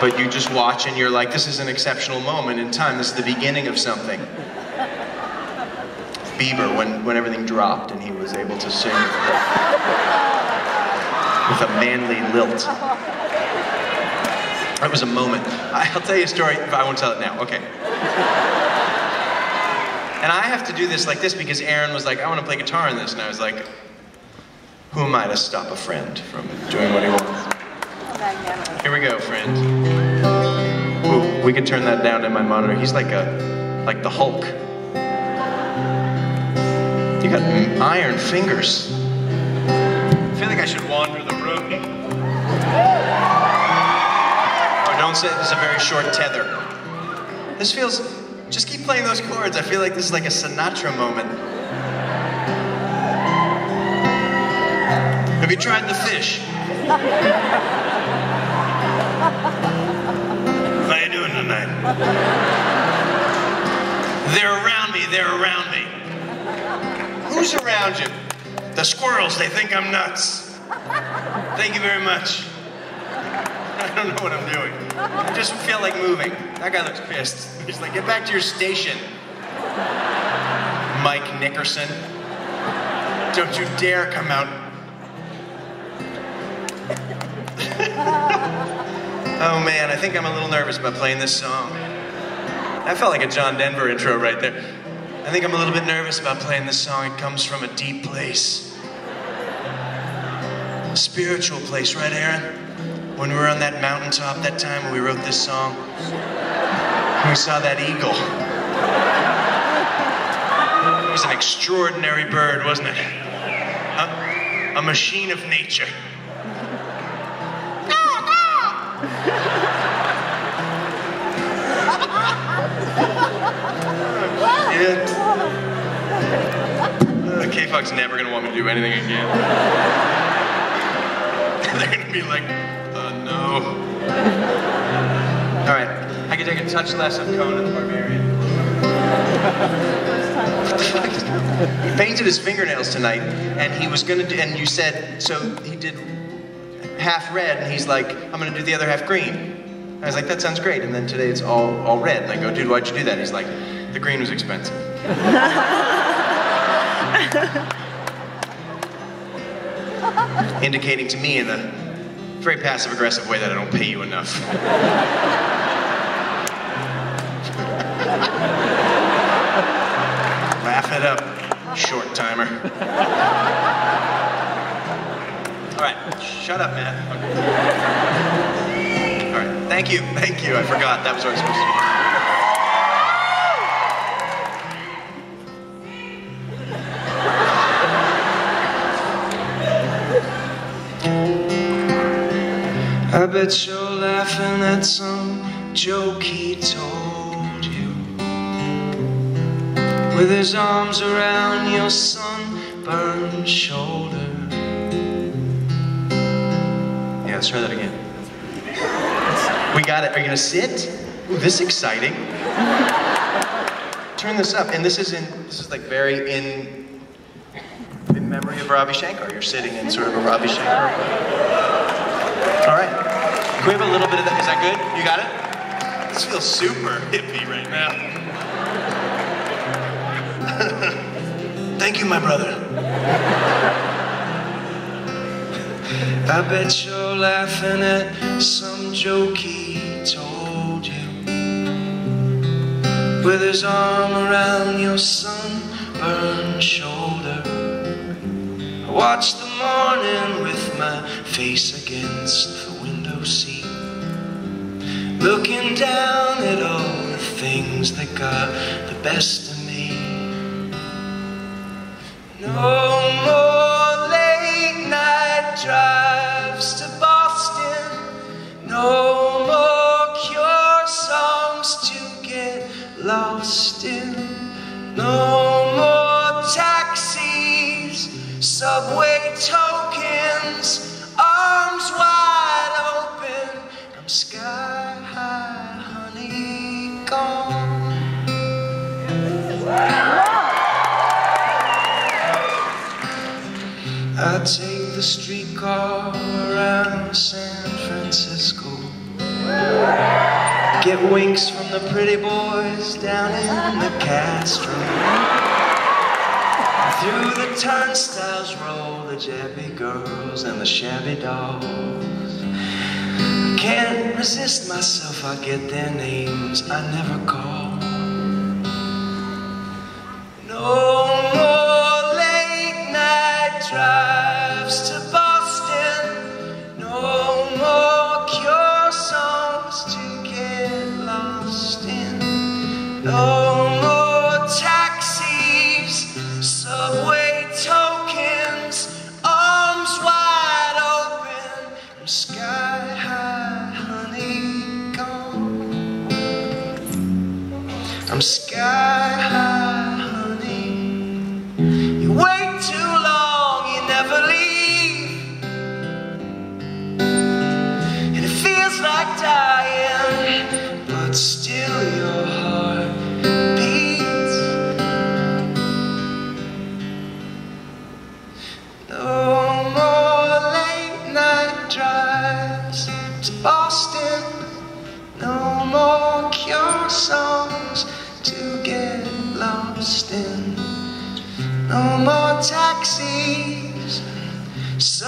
but you just watch and you're like, this is an exceptional moment in time. This is the beginning of something. Bieber, when, when everything dropped and he was able to sing with, with a manly lilt. That was a moment. I'll tell you a story, but I won't tell it now. Okay. And I have to do this like this because Aaron was like, I want to play guitar in this. And I was like, who am I to stop a friend from doing what he wants? Here we go, friend. Ooh, we can turn that down in my monitor. He's like a, like the Hulk. You got iron fingers. I feel like I should wander the room. Oh, don't say this is a very short tether. This feels, just keep playing those chords. I feel like this is like a Sinatra moment. Have you tried the fish? They're around me, they're around me. Who's around you? The squirrels, they think I'm nuts. Thank you very much. I don't know what I'm doing. I just feel like moving. That guy looks pissed. He's like, get back to your station. Mike Nickerson. Don't you dare come out. Oh man, I think I'm a little nervous about playing this song. That felt like a John Denver intro right there. I think I'm a little bit nervous about playing this song. It comes from a deep place. A spiritual place, right, Aaron? When we were on that mountaintop that time when we wrote this song, we saw that eagle. It was an extraordinary bird, wasn't it? A, a machine of nature. Uh, K-Fog's never gonna want me to do anything again. They're gonna be like, uh, no. All right, I can take a touch less of Conan the Barbarian. he painted his fingernails tonight, and he was gonna do, and you said, so he did half red, and he's like, I'm gonna do the other half green. I was like, that sounds great. And then today it's all, all red. And I go, dude, why'd you do that? He's like, the green was expensive. Indicating to me in a very passive aggressive way that I don't pay you enough. Thank you, thank you. I forgot that was what I was supposed to do. I bet you're laughing at some joke he told you With his arms around your sunburned shoulder Yeah, let's try that again. We got it. Are you gonna sit? Ooh, this is exciting. Turn this up. And this is in this is like very in in memory of Ravi Shankar. You're sitting in sort of a Ravi Shankar. All right. Can we have a little bit of that? Is that good? You got it? This feels super hippie right now. Thank you, my brother. I bet you're laughing at some joke With his arm around your sunburned shoulder. I watch the morning with my face against the window seat. Looking down at all the things that got the best of me tokens Arms wide open, I'm sky high, honey, gone. I take the streetcar around San Francisco. Get winks from the pretty boys down in the Castro. Through the turnstiles roll the jabby girls and the shabby dolls. Can't resist myself, I get their names I never call. No more late night drives to Boston. No more cure songs to get lost in. No I'm sky high, honey. You wait too long, you never leave. And it feels like dying, but still your heart beats. No more late night drives to Boston. No more cure songs get lost in. No more taxis, so